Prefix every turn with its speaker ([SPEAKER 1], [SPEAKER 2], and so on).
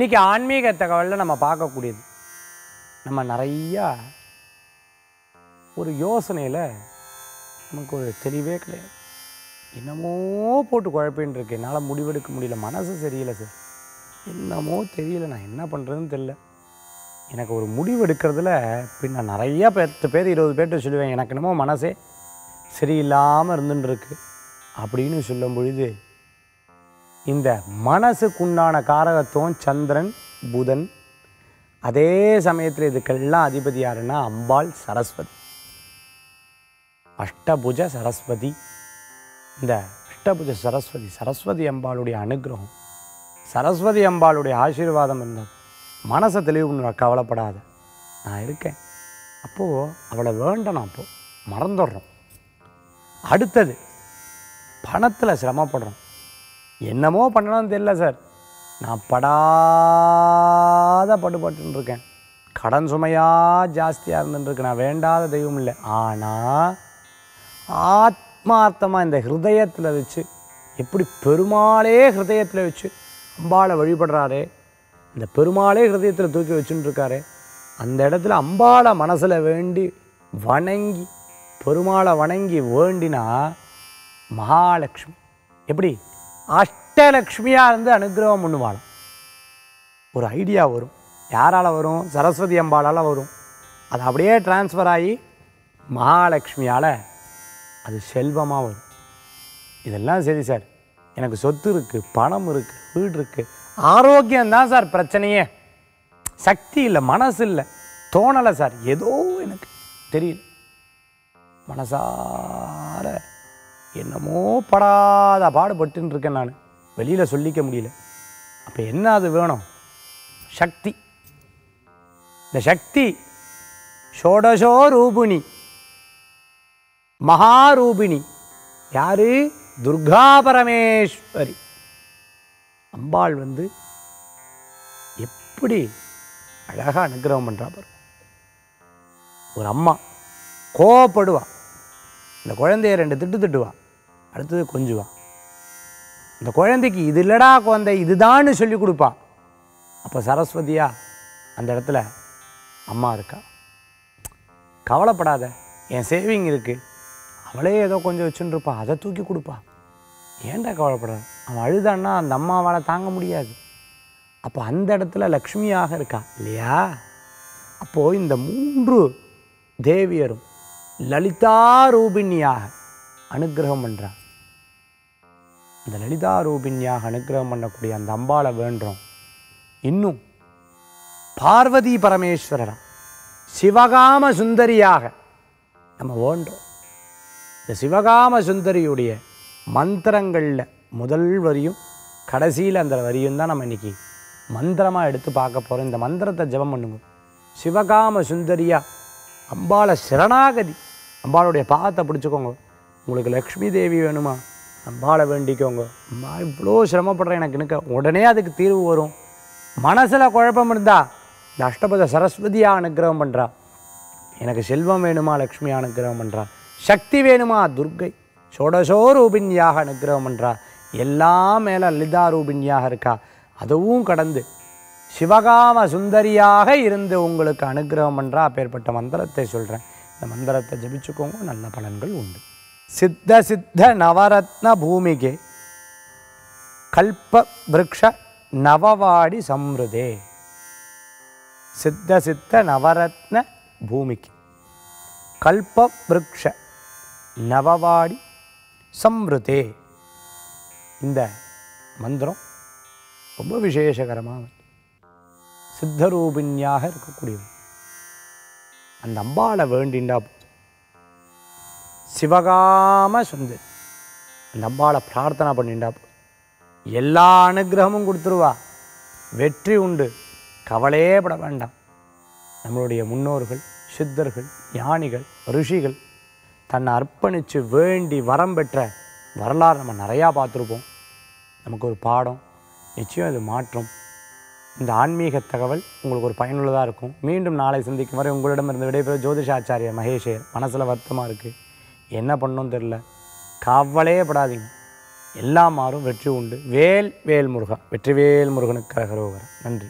[SPEAKER 1] இன்றைக்கி ஆன்மீக தகவலில் நம்ம பார்க்கக்கூடியது. நம்ம நிறையா ஒரு யோசனையில் நமக்கு ஒரு தெளிவே கிடையாது. என்னமோ போட்டு குழப்பின்னு இருக்கு. என்னால் முடிவெடுக்க முடியல. மனசு சரியில்லை சார். என்னமோ தெரியல. நான் என்ன பண்ணுறதுன்னு தெரியல. எனக்கு ஒரு முடிவு எடுக்கிறதுல பின்ன நிறையா பத்து பேர் இருபது பேர்கிட்ட சொல்லுவேன். எனக்கு என்னமோ மனசே சரியில்லாமல் இருந்துட்டுருக்கு அப்படின்னு சொல்லும் பொழுது இந்த மனசுக்குண்டான காரகத்துவம் சந்திரன் புதன். அதே சமயத்தில் இதுக்கெல்லாம் அதிபதி யாருன்னா அம்பாள் சரஸ்வதி. அஷ்டபுஜ சரஸ்வதி. இந்த அஷ்டபுஜ சரஸ்வதி சரஸ்வதி அம்பாளுடைய அனுகிரகம். சரஸ்வதி அம்பாளுடைய ஆசீர்வாதம் இருந்தது மனசை தெளிவு பண்ணுவா கவலைப்படாத. நான் இருக்கேன். அப்போது அவளை வேண்டணும் அப்போது மறந்துடுறோம். அடுத்தது பணத்தில் சிரமப்படுறோம். என்னமோ பண்ணணும்னு தெரியல சார். நான் படாத படுபட்டுன்னு இருக்கேன். கடன் சுமையாக ஜாஸ்தியாக இருந்துட்டுருக்கு நான் வேண்டாத தெய்வம் இல்லை. ஆனால் ஆத்மார்த்தமாக இந்த ஹிருதயத்தில் வச்சு எப்படி பெருமாளே ஹிருதயத்தில் வச்சு அம்பாளை வழிபடுறாரே இந்த பெருமாளே ஹிருதயத்தில் தூக்கி வச்சுட்டுருக்காரு அந்த இடத்துல அம்பாளை மனசில் வேண்டி வணங்கி பெருமாளை வணங்கி வேண்டினா மகாலட்சுமி. எப்படி? அஷ்டலக்ஷ்மியாக இருந்து அனுகிரகம் பண்ணுவாளாம். ஒரு ஐடியா வரும். யாரால் வரும்? சரஸ்வதி அம்பாளால் வரும். அது அப்படியே டிரான்ஸ்ஃபர் ஆகி மகாலட்சுமியால் அது செல்வமாக வரும். இதெல்லாம் சரி சார். எனக்கு சொத்து இருக்குது பணம் இருக்குது வீடு இருக்குது ஆரோக்கியம்தான் சார் பிரச்சனையே. சக்தி இல்லை மனசு இல்லை. தோணலை சார். ஏதோ எனக்கு தெரியல. மனசார என்னமோ படாத பாடுபட்டுன்னு இருக்கேன் நான். வெளியில் சொல்லிக்க முடியல. அப்போ என்ன அது வேணும்? சக்தி. இந்த சக்தி ஷோடசோ ரூபிணி மகாரூபிணி. யாரு? துர்கா பரமேஸ்வரி. அம்பாள் வந்து எப்படி அழகாக அனுகிரகம் பண்ணுறா பாரு ஒரு அம்மா கோவப்படுவா. இந்த குழந்தைய ரெண்டு திட்டு திட்டுவா. அடுத்தது கொஞ்சுவான் இந்த குழந்தைக்கு இது இல்லடா குழந்தை இதுதான்னு சொல்லி கொடுப்பா. அப்போ சரஸ்வதியா அந்த இடத்துல அம்மா இருக்கா? கவலைப்படாத என் சேவிங் இருக்குது அவளே ஏதோ கொஞ்சம் வச்சுன்னு இருப்பா அதை தூக்கி கொடுப்பா. ஏன்டா கவலைப்படாத அவன் அழுதான்னா அந்த அம்மாவால் தாங்க முடியாது. அப்போ அந்த இடத்துல லக்ஷ்மியாக இருக்கா? இல்லையா? அப்போது இந்த மூன்று தேவியரும் லலிதா ரூபிணியாக அனுக்கிரகம் பண்ணுறான் அந்த லலிதா ரூபின்யாக அனுக்கிரகம் பண்ணக்கூடிய அந்த அம்பாளை வேண்டுறோம். இன்னும் பார்வதி பரமேஸ்வரரா சிவகாம சுந்தரியாக நம்ம வேண்டோம் இந்த சிவகாம சுந்தரியுடைய மந்திரங்களில் முதல் வரியும் கடைசியில் அந்த வரியும் தான் நம்ம இன்னைக்கு மந்திரமாக எடுத்து பார்க்க போகிறோம் இந்த மந்திரத்தை ஜெபம் பண்ணுங்க. சிவகாம சுந்தரியா அம்பாளை சரணாகதி அம்பாளுடைய பாதத்தை பிடிச்சிக்கோங்க. உங்களுக்கு லக்ஷ்மி தேவி வேணுமா? அம்பாளை வேண்டிக்கோங்க. அம்மா இவ்வளோ சிரமப்படுறேன் எனக்கு நிற்க உடனே அதுக்கு தீர்வு வரும். மனசில் குழப்பம் இருந்தா இந்த அஷ்டபத சரஸ்வதியாக அனுக்கிரகம் பண்ணுறா எனக்கு செல்வம் வேணுமா லக்ஷ்மி அனுக்கிரகம் பண்ணுறா சக்தி வேணுமா துர்க்கை. சோடசோ ரூபிணியாக அனுக்கிரகம் பண்ணுறா எல்லாம் மேலே லலிதா ரூபிணியாக இருக்கா. அதுவும் கடந்து. சிவகாம சுந்தரியாக இருந்து உங்களுக்கு அனுகிரகம் பண்ணுறா அப்பேற்பட்ட மந்திரத்தை சொல்கிறேன் இந்த மந்திரத்தை ஜபிச்சுக்கோங்க. நல்ல பலன்கள் உண்டு. சித்த சித்த நவரத்ன பூமிகே கல்ப விருக்ஷ நவவாடி சம்ருதே சித்த சித்த நவரத்ன பூமிக்கு கல்ப விருக்ஷ நவவாடி சம்ருதே இந்த மந்திரம் ரொம்ப விசேஷகரமாக சித்தரூபிணியாக இருக்கக்கூடியது அந்த அம்பாளை வேண்டிண்டா போதும் சிவகாம சுந்தரி அந்த பிரார்த்தனை பண்ணிண்டா எல்லா அனுகிரகமும் கொடுத்துருவா. வெற்றி உண்டு. கவலையே பட வேண்டாம். நம்மளுடைய முன்னோர்கள் சித்தர்கள் ஞானிகள் ரிஷிகள் தன்னை அர்ப்பணித்து வேண்டி வரம் பெற்ற வரலாறு நம்ம நிறையா பார்த்துருப்போம். நமக்கு ஒரு பாடம் நிச்சயம் இது மாற்றம். இந்த ஆன்மீக தகவல் உங்களுக்கு ஒரு பயனுள்ளதாக இருக்கும். மீண்டும் நாளை சந்திக்கும் வரை உங்களிடமிருந்து விடைபெறும் ஜோதிஷாச்சாரியர் மகேஷர் மனசில் வருத்தமாக இருக்குது என்ன பண்ணணும்னு தெரில. கவலையே படாதீங்க. எல்லா மாறும். வெற்றி உண்டு. வேல் வேல் முருகா வெற்றிவேல் முருகனுக்கு கரகரோகரம் நன்றி.